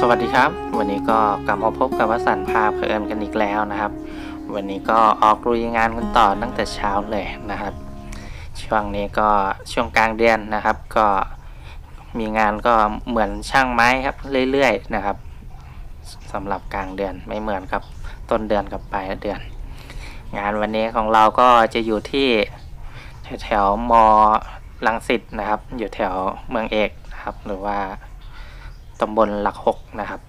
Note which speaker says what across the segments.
Speaker 1: สวัสดีครับ วันนี้ก็กลับมาพบกับวสันต์ภาพเพลินกันอีกแล้วนะครับ วันนี้ก็ออกลุยงานกันต่อตั้งแต่เช้าเลยนะครับ ช่วงนี้ก็ช่วงกลางเดือนนะครับ ก็มีงานก็เหมือนช่างไม้ครับเรื่อยๆนะครับสำหรับกลางเดือนไม่เหมือนกับต้นเดือนกับปลายเดือน งานวันนี้ของเราก็จะอยู่ที่แถวแถวๆมลังสิตนะครับ อยู่แถวเมืองเอกนะครับหรือว่า ตำบลหลักหกนะครับ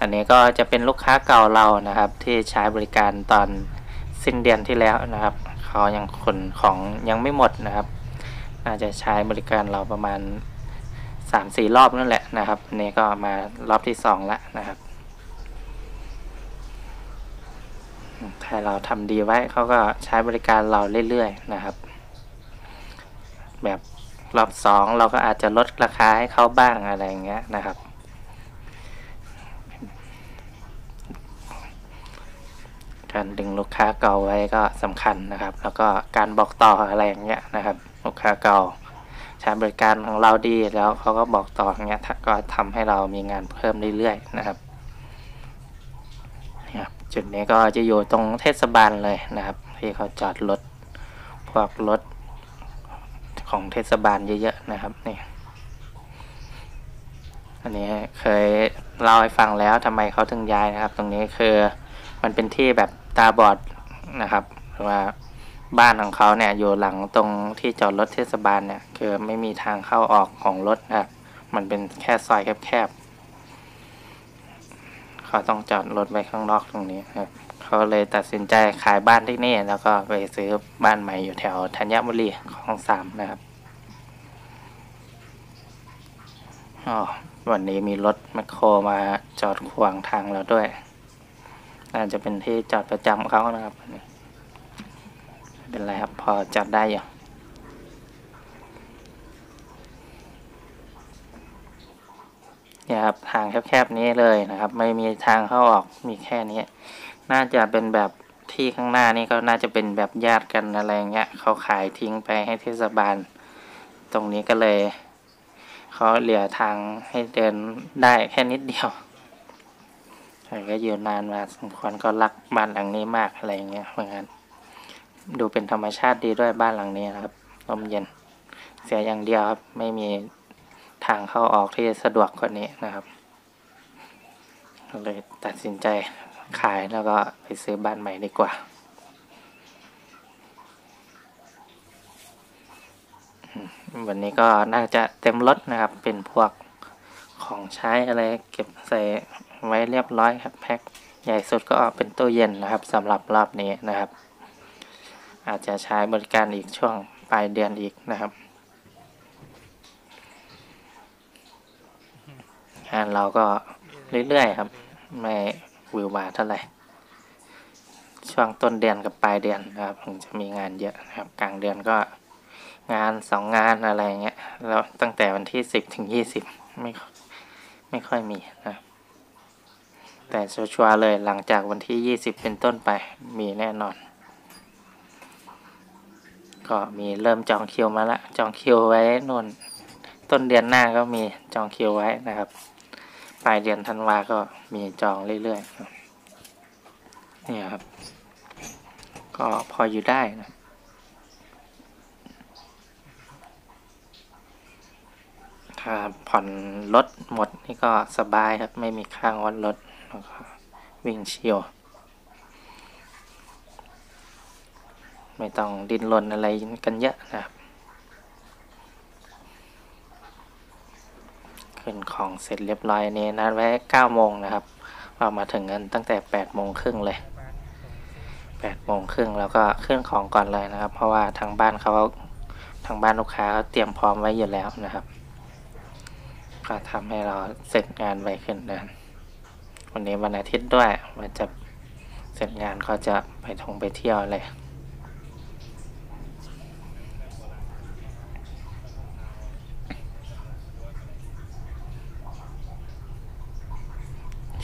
Speaker 1: อันนี้ก็จะเป็นลูกค้าเก่าเรานะครับ ที่ใช้บริการตอนสิ้นเดือนที่แล้วนะครับเขายังขนของยังไม่หมดนะครับ น่าจะใช้บริการเราประมาณสามสี่รอบนั่นแหละนะครับนนี้ก็มารอบที่สองแล้วนะครับถ้าเราทำดีไว้เขาก็ใช้บริการเราเรื่อยๆนะครับ แบบรอบสองเราก็อาจจะลดราคาให้เขาบ้างอะไรอย่างเงี้ยนะครับ การดึงลูกค้าเก่าไว้ก็สำคัญนะครับ แล้วก็การบอกต่ออะไรอย่างเงี้ยนะครับ ลูกค้าเก่าใช้บริการของเราดีแล้วเขาก็บอกต่ออย่างเงี้ยก็ทำให้เรามีงานเพิ่มเรื่อยๆนะครับจุดนี้ก็จะอยู่ตรงเทศบาลเลยนะครับที่เขาจอดรถพวกรถของเทศบาลเยอะๆนะครับนี่อันนี้เคยเล่าให้ฟังแล้วทำไมเขาถึงย้ายนะครับ ตรงนี้คือมันเป็นที่แบบ ตาบอดนะครับหรือว่าบ้านของเขาเนี่ยอยู่หลังตรงที่จอดรถเทศบาลเนี่ยคือไม่มีทางเข้าออกของรถนะครับมันเป็นแค่ซอยแคบๆเขาต้องจอดรถไว้ข้างนอกตรงนี้ครับเขาเลยตัดสินใจขายบ้านที่นี่ แล้วก็ไปซื้อบ้านใหม่อยู่แถวธัญบุรีของสามนะครับอ๋อวันนี้มีรถแมคโครมาจอดขวางทางเราด้วย น่าจะเป็นที่จอดประจำเขานะครับไม่เป็นไรครับพอจอดได้อยู่เนี่ยครับทางแคบๆนี้เลยนะครับ ไม่มีทางเข้าออกมีแค่นี้ น่าจะเป็นแบบที่ข้างหน้านี่ก็น่าจะเป็นแบบญาติกันอะไรเงี้ยเขาขายทิ้งไปให้เทศบาล ตรงนี้ก็เลยเขาเหลือทางให้เดินได้แค่นิดเดียว ก็อยู่นานมาสมควรก็รักบ้านหลังนี้มากอะไรอย่างเงี้ยเหมือนกันดูเป็นธรรมชาติดีด้วยบ้านหลังนี้นะครับลมเย็น เสียอย่างเดียวครับ ไม่มีทางเข้าออกที่สะดวกกว่านี้นะครับก็เลยตัดสินใจขายแล้วก็ไปซื้อบ้านใหม่ดีกว่าวันนี้ก็น่าจะเต็มรถนะครับ เป็นพวกของใช้อะไรเก็บใส่ ไว้เรียบร้อยครับแพ็คใหญ่สุดก็เป็นตู้เย็นนะครับสำหรับรอบนี้นะครับ อาจจะใช้บริการอีกช่วงปลายเดือนอีกนะครับ งานเราก็เรื่อยๆครับ ไม่วิววาเท่าไหร่ช่วงต้นเดือนกับปลายเดือนนะครับถึงจะมีงานเยอะนะครับ กลางเดือนก็งานสองงานอะไรเงี้ยแล้วตั้งแต่วันที่สิบถึงยี่สิบไม่ไม่ค่อยมีนะครับ แต่ชัวร์เลยหลังจากวันที่ยี่สิบเป็นต้นไปมีแน่นอน ก็มีเริ่มจองคิวมาละจองคิวไว้นนต้นเดือนหน้าก็มีจองคิวไว้นะครับ ปลายเดือนธันวาก็มีจองเรื่อยๆนี่ครับ ก็พออยู่ได้นะถ้าผ่อนรถหมดนี่ก็สบายครับ ไม่มีข้างวัดรถแล้ วก็วิ่งเชี่ยว ไม่ต้องดิ้นรนอะไรกันเยอะนะครับ ขึ้นของเสร็จเรียบร้อยนี่นัดไว้เก้าโมงนะครับเรามาถึงกันตั้งแต่แปดโมงครึ่งเลยแปดโมงครึ่งแล้วก็ขึ้นของก่อนเลยนะครับ เพราะว่าทางบ้านเขาทางบ้านลูกค้าเขาเตรียมพร้อมไว้อยู่แล้วนะครับ ก็ทำให้เราเสร็จงานไวขึ้นนะ วันนี้วันอาทิตย์ด้วยมันจะเสร็จงานก็จะไปท่องไปเที่ยวเลย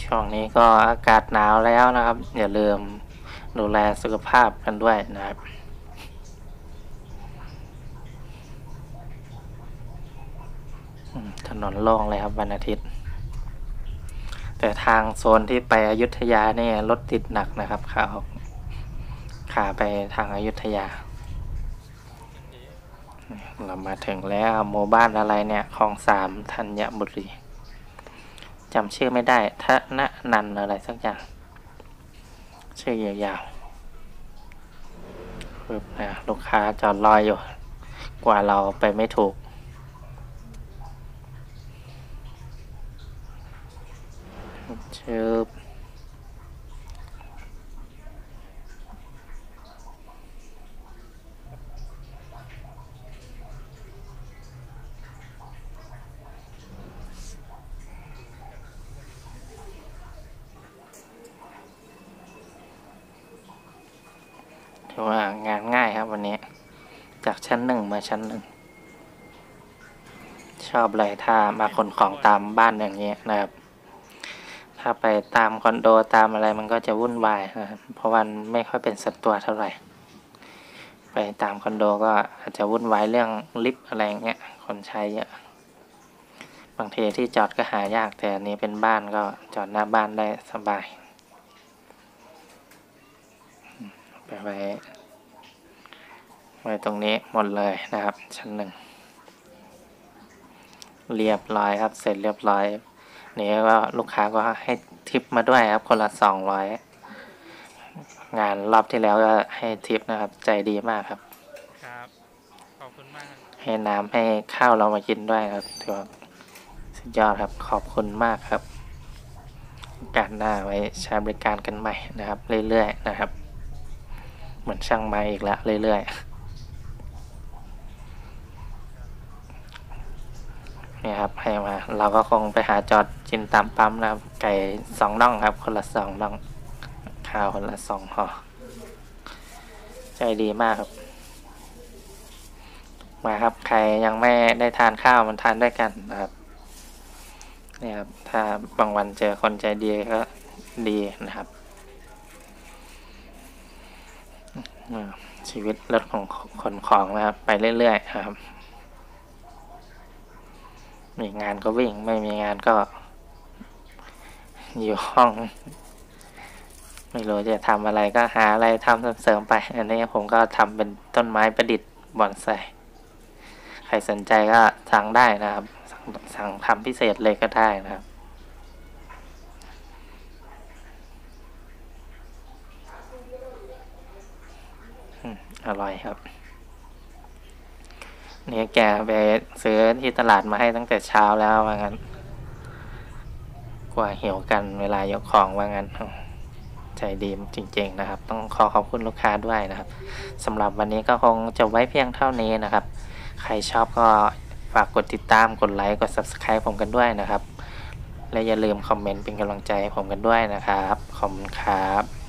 Speaker 1: ช่วงนี้ก็อากาศหนาวแล้วนะครับ อย่าลืมดูแลสุขภาพกันด้วยนะครับถนนโล่งเลยครับวันอาทิตย์ แต่ทางโซนที่ไปอยุธยาเนี่ยรถติดหนักนะครับขาออกขาไปทางอายุทยา เรามาถึงแล้วหมู่บ้านอะไรเนี่ยคลองสามธัญบุรีจำชื่อไม่ได้ทะนะนันอะไรสักอย่าง ชื่อยาวๆปึ๊บนะลูกค้าจอดรออยู่ กว่าเราไปไม่ถูก ชืบถือว่างานง่ายครับวันนี้ จากชั้นหนึ่งมาชั้นหนึ่ง ชอบเลยถ้ามาขนของตามบ้านอย่างเงี้ยนะครับ ถ้าไปตามคอนโดตามอะไรมันก็จะวุ่นวายนะครับเพราะวันไม่ค่อยเป็นสัดตัวเท่าไหร่ ไปตามคอนโดก็อาจจะวุ่นวายเรื่องลิฟต์อะไรเงี้ยคนใช้เยอะบางทีที่จอดก็หายากแต่อันนี้เป็นบ้านก็จอดหน้าบ้านได้สบาย ไปไว้ไว้ตรงนี้หมดเลยนะครับ ชั้นหนึ่งเรียบร้อยครับเสร็จเรียบร้อย นี่ก็ลูกค้าก็ให้ทิปมาด้วยครับคนละสองร้อยงานรอบที่แล้วก็ให้ทิปนะครับ ใจดีมากครับ
Speaker 2: ครับขอบคุณมากครับ
Speaker 1: ให้น้ำให้ข้าวเรามากินด้วยครับถือว่าสุดยอดครับขอบคุณมากครับการหน้าไว้ใช้บริการกันใหม่นะครับ เรื่อยๆนะครับ เหมือนช่างไม้อีกแล้วเรื่อยๆ นี่ครับให้มา เราก็คงไปหาจอดกินตามปั๊มนะครับ ไก่สองน่องครับ คนละสองน่อง ข้าวคนละสองห่อใจดีมากครับ มาครับ ใครยังไม่ได้ทานข้าวมันทานด้วยกันนะครับเนี่ยครับ ถ้าบางวันเจอคนใจดีก็ดีนะครับชีวิตรถของคนของนะครับ ไปเรื่อยๆนะครับ มีงานก็วิ่ง ไม่มีงานก็ อยู่ห้อง ไม่รู้จะทำอะไรก็หาอะไรทำเสริมไป อันนี้ผมก็ทำเป็นต้นไม้ประดิษฐ์บอนไซใครสนใจก็สั่งได้นะครับ สั่งสั่งทำพิเศษเลยก็ได้นะครับอร่อยครับ เนี่ยแกไปซื้อที่ตลาดมาให้ตั้งแต่เช้าแล้วว่างั้น กว่าเหิวกันเวลายกของว่างั้น ใจดีจริง ๆ นะครับ ต้องขอขอบคุณลูกค้าด้วยนะครับสำหรับวันนี้ก็คงจบไว้เพียงเท่านี้นะครับ ใครชอบก็ฝากกดติดตามกดไลค์กด Subscribe ผมกันด้วยนะครับ และอย่าลืมคอมเมนต์เป็นกำลังใจให้ผมกันด้วยนะครับ ขอบคุณครับ